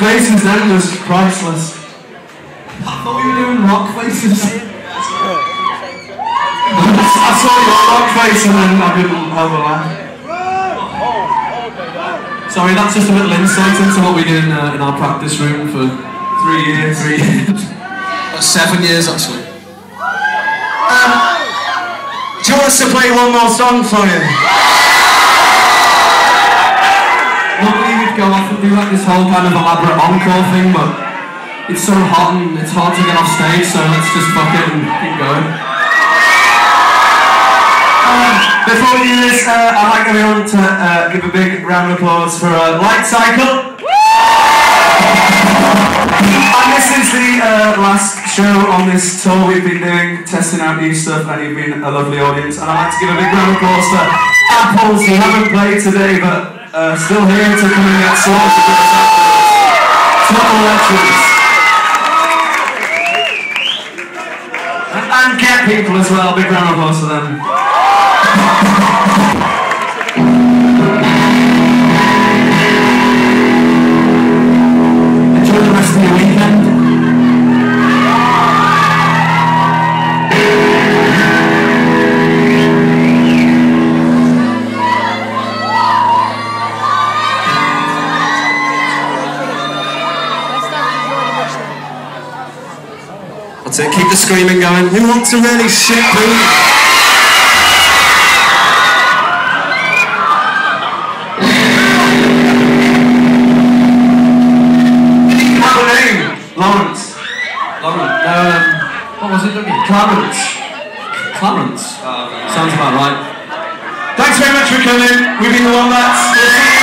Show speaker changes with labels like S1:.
S1: faces then was priceless. I thought we were doing rock faces. I saw your rock face and then I didn't overlap. Sorry, that's just a little insight into what we do in, uh, in our practice room for three years. Three years.
S2: Seven years actually.
S1: Do you want us to play one more song for you? We'd go off and do like this whole kind of elaborate encore thing, but it's so hot and it's hard to get off stage, so let's just fuck it and keep going. Um, before we do this, uh, I'd like everyone to uh, give a big round of applause for uh, Light Cycle. And this is the uh, last show on this tour we've been doing, testing out new stuff, and you've been a lovely audience. And I'd like to give a big round of applause to Apples, who haven't played today, but uh, still here to come and get sorted with us afterwards. Total legends. And, and Cat People as well, big round of applause for them.
S2: Screaming going. Who wants a really shit boot?
S1: Have a name. Lawrence. Lawrence. Um, what was it again? Clarence. Clarence. Sounds about right. Thanks very much for coming. We've been the Wombats.